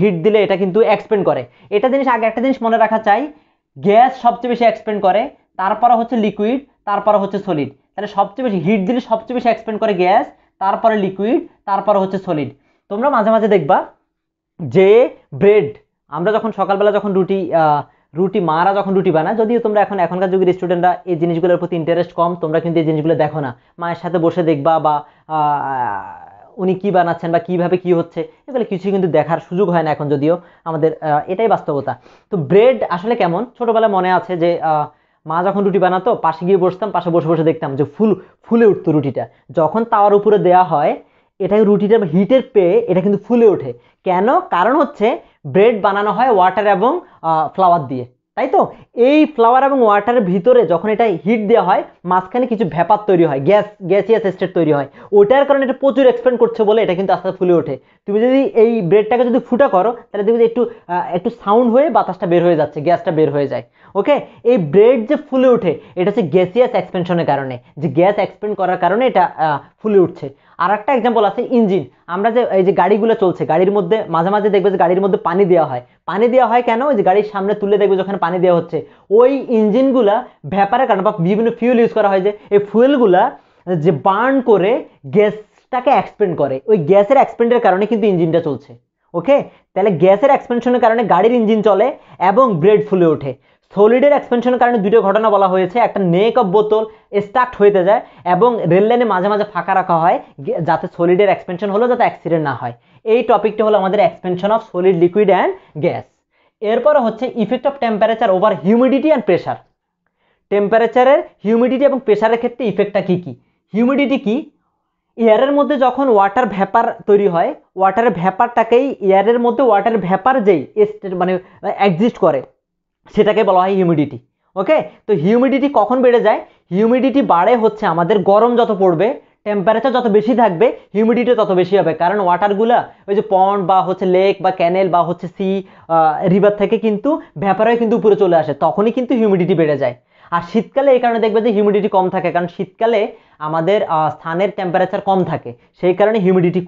হিট দিলে এটা কিন্তু এক্সপেন্ড করে। এটা জিনিস আগে একটা জিনিস মনে রাখা চাই, গ্যাস সবচেয়ে বেশি এক্সপেন্ড করে, তারপরে হচ্ছে লিকুইড তারপরে হচ্ছে সলিড তাহলে সবচেয়ে বেশি হিট দিলে সবচেয়ে বেশি এক্সপেন্ড করে গ্যাস তারপরে লিকুইড তারপরে হচ্ছে সলিড তোমরা মাঝে মাঝে দেখবা যে ব্রেড আমরা যখন সকালবেলা যখন রুটি রুটি মারা যখন রুটি বানায়, যদিও তোমরা এখন, এখনকার যুগের স্টুডেন্টরা এই জিনিসগুলোর প্রতি ইন্টারেস্ট কম, তোমরা কিন্তু এই জিনিসগুলো দেখো না। মায়ের সাথে বসে দেখবা বা উনি কি বানাচ্ছেন বা কীভাবে কি হচ্ছে, এগুলো কিছুই কিন্তু দেখার সুযোগ হয় না এখন যদিও আমাদের এটাই বাস্তবতা। তো ব্রেড আসলে কেমন? ছোটবেলায় মনে আছে যে মা যখন রুটি বানাতো, পাশে গিয়ে বসতাম, পাশে বসে বসে দেখতাম যে ফুল, ফুলে উঠতো রুটিটা। যখন তাওয়ার উপরে দেওয়া হয়, এটা রুটিটা হিটের পেয়ে এটা কিন্তু ফুলে ওঠে। কেন? কারণ হচ্ছে ব্রেড বানানো হয় ওয়াটার এবং ফ্লাওয়ার দিয়ে। তাই তো? এই ফ্লাওয়ার এবং ওয়াটারের ভিতরে যখন এটা হিট দেওয়া হয়, মাঝখানে কিছু ভ্যাপার তৈরি হয়, গ্যাস, গ্যাসিয়াস স্টেট তৈরি হয়। ওটার কারণে এটা প্রচুর এক্সপেন্ড করছে বলে এটা কিন্তু আস্তে আস্তে ফুলে ওঠে। তুমি যদি এই ব্রেডটাকে যদি ফুটা করো, তাহলে দেখবে একটু একটু সাউন্ড হয়ে বাতাসটা বের হয়ে যাচ্ছে, গ্যাসটা বের হয়ে যায়। ওকে এই ব্রেড যে ফুলে ওঠে, এটা হচ্ছে গ্যাসিয়াস এক্সপেনশনের কারণে। যে গ্যাস এক্সপেন্ড করার কারণে এটা ফুলে উঠছে। আর একটা এক্সাম্পল আছে ইঞ্জিন আমরা যে, এই যে গাড়িগুলো চলছে, গাড়ির মধ্যে মাঝে মাঝে দেখবে যে গাড়ির মধ্যে পানি দেওয়া হয়। পানি দেওয়া হয় কেন? ওই যে গাড়ির সামনে তুলে দেখবে যখন পানি দেওয়া হচ্ছে। ওই ইঞ্জিনগুলা ভ্যাপারের কারণে বা বিভিন্ন ফিউল ইউজ করা হয় যে, এই ফুয়েলগুলা যে বার্ন করে গ্যাসটাকে এক্সপেন্ড করে। ওই গ্যাসের এক্সপেন্ডের কারণে কিন্তু ইঞ্জিনটা চলছে। ওকে তাহলে গ্যাসের এক্সপেনশনের কারণে গাড়ির ইঞ্জিন চলে এবং ব্রেড ফুলে ওঠে। সলিডের এক্সপেনশনের কারণে দুটো ঘটনা বলা হয়েছে। একটা নেক অফ বোতল স্টার্ট হইতে যায় এবং রেল লাইনে মাঝে মাঝে ফাঁকা রাখা হয় যাতে সলিডের এক্সপেনশন হলো, যাতে অ্যাক্সিডেন্ট না হয়। এই টপিকটা হলো আমাদের expansion of solid liquid and gas এরপর হচ্ছে effect of temperature over humidity and pressure টেম্পারেচারের humidity এবং প্রেশারের ক্ষেত্রে ইফেক্টটা কী কী? হিউমিডিটি কী? এয়ারের মধ্যে যখন ওয়াটার ভ্যাপার তৈরি হয় ওয়াটারের ভ্যাপারটাকেই এয়ারের মধ্যে ওয়াটার ভ্যাপার যেই মানে এক্সিস্ট করে। সেটাকে বলা হয় হিউমিডিটি ওকে তো হিউমিডিটি কখন বেড়ে যায়? হিউমিডিটি বাড়ে হচ্ছে আমাদের গরম যত পড়বে টেম্পারেচার যত বেশি থাকবে হিউমিডিটি তত বেশি হবে। কারণ ওয়াটারগুলা ওই যে পন্ড বা হচ্ছে লেক বা ক্যানেল বা হচ্ছে সি রিভার থেকে কিন্তু ভ্যাপার কিন্তু উপরে চলে আসে, তখনই কিন্তু হিউমিডিটি বেড়ে যায়। আর শীতকালে এই কারণে দেখবে যে হিউমিডিটি কম থাকে, কারণ শীতকালে আমাদের স্থানের টেম্পারেচার কম থাকে, সেই কারণে হিউমিডিটি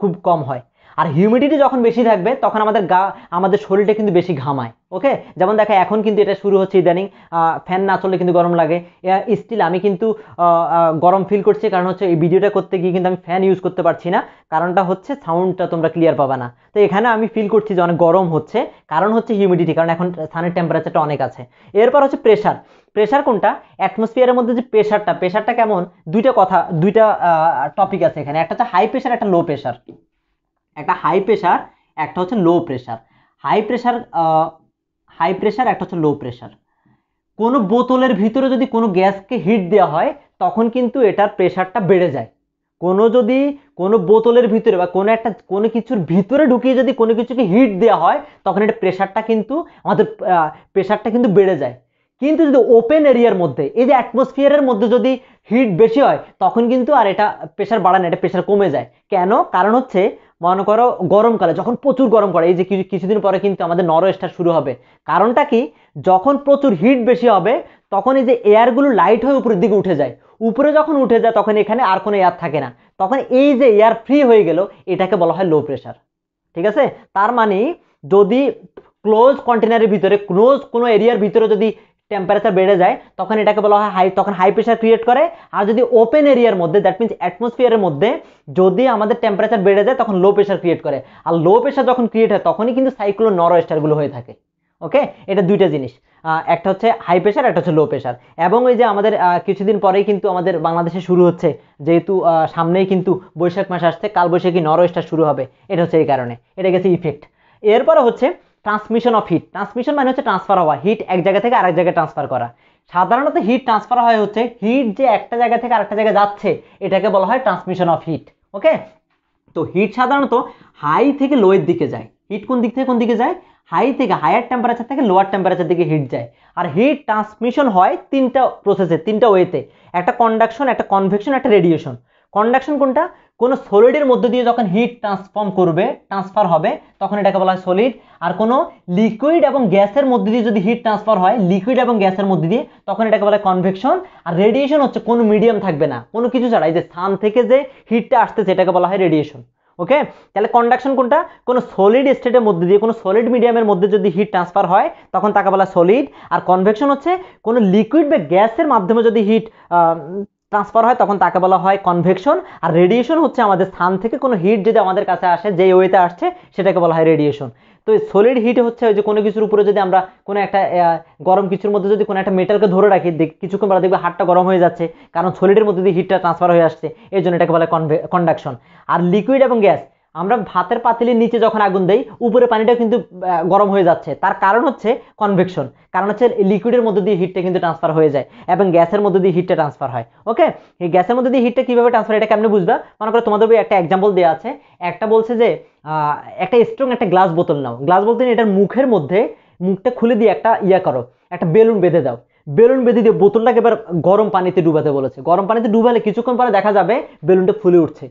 খুব কম হয়। আর হিউমিডিটি যখন বেশি থাকবে, তখন আমাদের গা, আমাদের শরীরটা কিন্তু বেশি ঘামায় ওকে যেমন দেখা, এখন কিন্তু এটা শুরু হচ্ছে ইদানিং ফ্যান না চললে কিন্তু গরম লাগে। স্টিল আমি কিন্তু গরম ফিল করছি, কারণ হচ্ছে এই ভিডিওটা করতে গিয়ে কিন্তু আমি ফ্যান ইউজ করতে পারছি না। কারণটা হচ্ছে সাউন্ডটা তোমরা ক্লিয়ার পাবে না। তো এখানে আমি ফিল করছি যে অনেক গরম হচ্ছে, কারণ হচ্ছে হিউমিডিটি কারণ এখন স্থানের টেম্পারেচারটা অনেক আছে। এরপর হচ্ছে প্রেশার প্রেশার কোনটা? অ্যাটমসফিয়ারের মধ্যে যে প্রেশারটা প্রেশারটা কেমন? দুইটা কথা, দুইটা টপিক আছে এখানে। একটা হচ্ছে হাই প্রেশার একটা লো প্রেশার একটা হাই প্রেশার একটা হচ্ছে low pressure high pressure high pressure একটা হচ্ছে লো প্রেশার কোনো বোতলের ভিতরে যদি কোনো গ্যাসকে হিট দেওয়া হয়, তখন কিন্তু এটার প্রেশারটা বেড়ে যায়। কোনো যদি কোনো বোতলের ভিতরে বা কোনো একটা, কোনো কিছুর ভিতরে ঢুকিয়ে যদি কোনো কিছুকে হিট দেওয়া হয়, তখন এটা প্রেশারটা কিন্তু আমাদের প্রেশারটা কিন্তু বেড়ে যায়। কিন্তু যদি ওপেন এরিয়ার মধ্যে, এই যে অ্যাটমসফিয়ারের মধ্যে যদি হিট বেশি হয়, তখন কিন্তু আর এটা প্রেশার বাড়ায় না, এটা প্রেশার কমে যায়। কেন? কারণ হচ্ছে মনে করো গরমকালে, যখন প্রচুর গরম পড়ে, এই যে কিছু, কিছুদিন পরে কিন্তু আমাদের নর স্টার শুরু হবে। কারণটা কি? যখন প্রচুর হিট বেশি হবে, তখন এই যে এয়ারগুলো লাইট হয়ে উপরের দিকে উঠে যায়। উপরে যখন উঠে যায়, তখন এখানে আর কোনো এয়ার থাকে না। তখন এই যে এয়ার ফ্রি হয়ে গেল, এটাকে বলা হয় লো প্রেশার ঠিক আছে? তার মানে যদি ক্লোজ কন্টেনারের ভিতরে ক্লোজ কোনো এরিয়ার ভিতরে যদি টেম্পারেচার বেড়ে যায়, তখন এটাকে বলা হয় হাই তখন হাই প্রেশার ক্রিয়েট করে। আর যদি ওপেন এরিয়ার মধ্যে দ্যাট মিনস অ্যাটমসফিয়ারের মধ্যে, যদি আমাদের টেম্পারেচার বেড়ে যায়, তখন লো প্রেশার ক্রিয়েট করে। আর লো প্রেশার যখন ক্রিয়েট হয়, তখনই কিন্তু সাইক্লো নর স্টারগুলো হয়ে থাকে। ওকে এটা দুইটা জিনিস। একটা হচ্ছে হাই প্রেশার একটা হচ্ছে লো প্রেশার এবং ওই যে আমাদের কিছুদিন পরেই কিন্তু আমাদের বাংলাদেশে শুরু হচ্ছে, যেহেতু সামনেই কিন্তু বৈশাখ মাস আসছে কাল বৈশাখী স্টার শুরু হবে। এটা হচ্ছে এই কারণে। এটা গেছে ইফেক্ট এরপরে হচ্ছে ট্রান্সমিশন অফ হিট ট্রান্সমিশন মানে হচ্ছে ট্রান্সফার হওয়া। হিট এক জায়গা থেকে আরেক জায়গায় ট্রান্সফার করা। সাধারণত হিট ট্রান্সফার হয় হচ্ছে হিট যে একটা জায়গা থেকে আরেকটা জায়গায় যাচ্ছে, এটাকে বলা হয় ট্রান্সমিশন অফ হিট ওকে তো হিট সাধারণত হাই থেকে লোয়ের দিকে যায়। হিট কোন দিক থেকে কোন দিকে যায়? হাই থেকে হায়ার টেম্পারেচার থেকে লোয়ার টেম্পারেচার দিকে হিট যায়। আর হিট ট্রান্সমিশন হয় তিনটা প্রসেসে তিনটা ওয়েতে একটা কন্ডাকশন একটা কনভেকশন একটা রেডিয়েশন কন্ডাকশন কোনটা? কোনো সলিডের মধ্যে দিয়ে যখন হিট ট্রান্সফর্ম করবে ট্রান্সফার হবে, তখন এটাকে বলা হয় সলিড আর কোনো লিকুইড এবং গ্যাসের মধ্যে দিয়ে যদি হিট ট্রান্সফার হয় লিকুইড এবং গ্যাসের মধ্যে দিয়ে, তখন এটাকে বলা হয় কনভেকশন আর রেডিয়েশন হচ্ছে কোনো মিডিয়াম থাকবে না। কোনো কিছু ছাড়া, এই যে স্থান থেকে যে হিটটা আসতেছে, এটাকে বলা হয় রেডিয়েশন ওকে তাহলে কন্ডাকশন কোনটা? কোনো সলিড স্টেটের মধ্যে দিয়ে, কোনো সলিড মিডিয়ামের মধ্যে যদি হিট ট্রান্সফার হয়, তখন তাকে বলা সলিড আর কনভেকশন হচ্ছে কোনো লিকুইড বা গ্যাসের মাধ্যমে যদি হিট ট্রান্সফার হয়, তখন তাকে বলা হয় কনভেকশন আর রেডিয়েশন হচ্ছে আমাদের স্থান থেকে কোনো হিট যদি আমাদের কাছে আসে, যেই ওয়েতে আসছে, সেটাকে বলা হয় রেডিয়েশন তো এই সলিড হিট হচ্ছে ওই যে কোনো কিছুর উপরে যদি আমরা কোনো একটা গরম কিছুর মধ্যে যদি কোনো একটা মেটালকে ধরে রাখি কিছুক্ষণ বেলা দেখবে হাতটা গরম হয়ে যাচ্ছে, কারণ সলিডের মধ্যে দিয়ে হিটটা ট্রান্সফার হয়ে আসছে এই জন্য এটাকে বলা হয় কনভে কন্ডাকশন আর লিকুইড এবং গ্যাস আমরা ভাতের পাতিলের নিচে যখন আগুন দেই, উপরে পানিটা কিন্তু গরম হয়ে যাচ্ছে। তার কারণ হচ্ছে কনভেকশন কারণ হচ্ছে লিকুইডের মধ্যে দিয়ে হিটটা কিন্তু ট্রান্সফার হয়ে যায় এবং গ্যাসের মধ্যে দিয়ে হিটটা ট্রান্সফার হয়। ওকে এই গ্যাসের মধ্যে দিয়ে হিটটা কীভাবে ট্রান্সফার এটা কেমনে বুঝবা? মনে করো তোমাদের একটা এক্সাম্পল দেওয়া আছে। একটা বলছে যে একটা স্ট্রং একটা গ্লাস বোতল নাও। গ্লাস বোতল এটার মুখের মধ্যে মুখটা খুলে দিয়ে একটা ইয়া করো, একটা বেলুন বেঁধে দাও। বেলুন বেঁধে দিয়ে বোতলটাকে এবার গরম পানিতে ডুবাতে বলেছে। গরম পানিতে ডুবালে কিছুক্ষণ পরে দেখা যাবে বেলুনটা ফুলে উঠছে।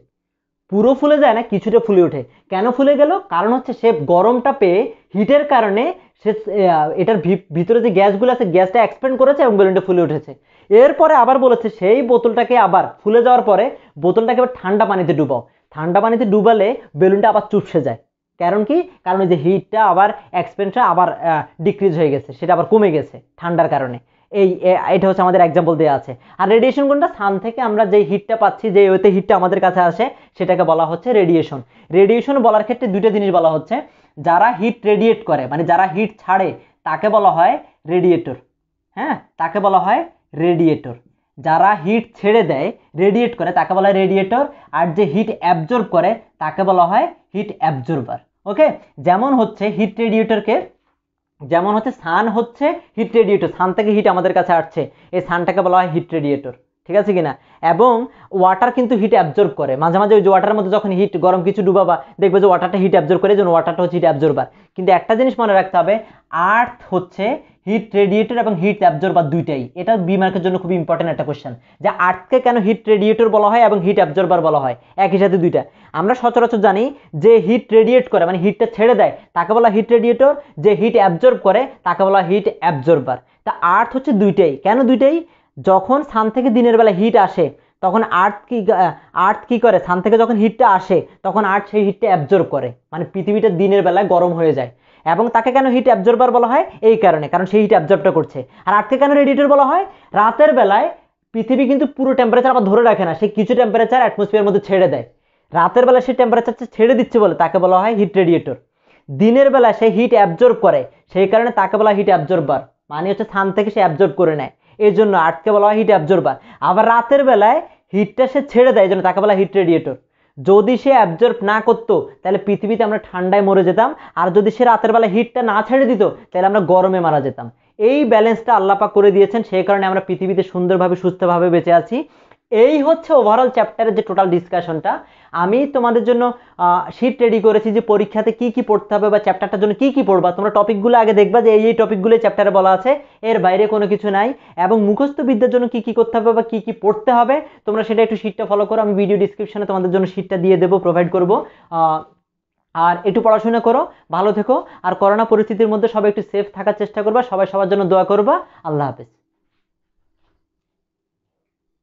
পুরো ফুলে যায় না, কিছুটা ফুলে ওঠে। কেন ফুলে গেল? কারণ হচ্ছে সে গরমটা পেয়ে হিটের কারণে সে এটার ভিতরে যে গ্যাসগুলো আছে, গ্যাসটা এক্সপেন্ড করেছে এবং বেলুনটা ফুলে উঠেছে। এরপরে আবার বলেছে, সেই বোতলটাকে আবার ফুলে যাওয়ার পরে বোতলটাকে আবার ঠান্ডা পানিতে ডুবাও। ঠান্ডা পানিতে ডুবালে বেলুনটা আবার চুপসে যায়। কারণ কি? কারণ যে হিটটা আবার এক্সপেন্সটা আবার ডিক্রিজ হয়ে গেছে। সেটা আবার কমে গেছে ঠান্ডার কারণে। এই এটা হচ্ছে আমাদের এক্সাম্পল দেওয়া আছে। আর রেডিয়েশন কোনটা? সান থেকে আমরা যে হিটটা পাচ্ছি, যে ওতে হিটটা আমাদের কাছে আসে সেটাকে বলা হচ্ছে রেডিয়েশন রেডিয়েশন বলার ক্ষেত্রে দুইটা জিনিস বলা হচ্ছে। যারা হিট রেডিয়েট করে মানে যারা হিট ছাড়ে, তাকে বলা হয় রেডিয়েটর হ্যাঁ? তাকে বলা হয় রেডিয়েটর যারা হিট ছেড়ে দেয় রেডিয়েট করে, তাকে বলা হয় রেডিয়েটর আর যে হিট অ্যাবজর্ব করে, তাকে বলা হয় হিট অ্যাবজর্বার ওকে? যেমন হচ্ছে হিট রেডিয়েটরকে যেমন হচ্ছে সান হচ্ছে হিট রেডিয়েটর সান থেকে হিট আমাদের কাছে আসছে। এই সানটাকে বলা হয় হিট রেডিয়েটর ঠিক আছে কিনা? এবং ওয়াটার কিন্তু হিট অ্যাবজর্ব করে। মাঝে মাঝে ওই যে ওয়াটারের মধ্যে যখন হিট গরম কিছু ডুবাবা, দেখবে যে ওয়াটারটা হিট অ্যাবজর্ব করে যেন ওয়াটারটা হচ্ছে হিট অ্যাবজর্বার কিন্তু একটা জিনিস মনে রাখতে হবে আর্থ হচ্ছে হিট রেডিয়েটর এবং হিট অ্যাবজর্বার দুইটাই। এটা বি মার্কের জন্য খুব ইম্পর্টেন্ট একটা কোশ্চেন যে আর্থকে কেন হিট রেডিয়েটর বলা হয় এবং হিট অ্যাবজর্বার বলা হয়? একই সাথে দুইটা। আমরা সচরাচর জানি যে হিট রেডিয়েট করে মানে হিটটা ছেড়ে দেয়, তাকে বলা হিট রেডিয়েটর যে হিট অ্যাবজর্ব করে, তাকে বলা হিট অ্যাবজর্বার তা আর্থ হচ্ছে দুইটাই। কেন দুইটাই? যখন সান থেকে দিনের বেলা হিট আসে, তখন আর্থ কি আর্থ কি করে? সান থেকে যখন হিটটা আসে, তখন আর্থ সেই হিটটা অ্যাবজর্ব করে। মানে পৃথিবীটা দিনের বেলায় গরম হয়ে যায়। এবং তাকে কেন হিট অ্যাবজর্বার বলা হয়? এই কারণে, কারণ সেই হিট অ্যাবজর্বটা করছে। আর আর্থকে কেন রেডিয়েটর বলা হয়? রাতের বেলায় পৃথিবী কিন্তু পুরো টেম্পারেচার আবার ধরে রাখে না, সে কিছু টেম্পারেচার অ্যাটমসফিয়ার মধ্যে ছেড়ে দেয়। রাতের বেলা সে টেম্পারেচারটা ছেড়ে দিচ্ছে বলে তাকে বলা হয় হিট রেডিয়েটর দিনের বেলা সে হিট অ্যাবজর্ব করে, সেই কারণে তাকে বলা হিট অ্যাবজর্বার মানে হচ্ছে সান থেকে সে অ্যাবজর্ব করে নেয়। এই জন্য আটকে বলা হয় হিট অ্যাবজর্বার আবার রাতের বেলায় হিটটা সে ছেড়ে দেয় এই জন্য তাকে বলা হিট রেডিয়েটর যদি সে অ্যাবজর্ব না করতো, তাহলে পৃথিবীতে আমরা ঠান্ডায় মরে যেতাম। আর যদি সে রাতের বেলা হিটটা না ছেড়ে দিত, তাহলে আমরা গরমে মারা যেতাম। এই ব্যালেন্সটা আল্লাপা করে দিয়েছেন, সেই কারণে আমরা পৃথিবীতে সুন্দরভাবে, সুস্থভাবে বেঁচে আছি। এই হচ্ছে ওভারঅল চ্যাপ্টারের যে টোটাল ডিসকাশনটা আমি তোমাদের জন্য শিট রেডি করেছি যে পরীক্ষাতে কি কি পড়তে হবে বা চ্যাপ্টারটার জন্য কি কি পড়বা। তোমরা টপিকগুলো আগে দেখবা যে এই এই টপিকগুলো চ্যাপ্টারে বলা আছে। এর বাইরে কোনো কিছু নাই। এবং মুখস্থ বিদ্যার জন্য কি কি করতে হবে বা কি কি পড়তে হবে, তোমরা সেটা একটু শিটটা ফলো করো। আমি ভিডিও ডিসক্রিপশনে তোমাদের জন্য শিটটা দিয়ে দেবো প্রোভাইড করব। আর একটু পড়াশোনা করো, ভালো থেকো। আর করোনা পরিস্থিতির মধ্যে সবাই একটু সেফ থাকার চেষ্টা করবা। সবাই সবার জন্য দোয়া করবা। আল্লাহ হাফেজ।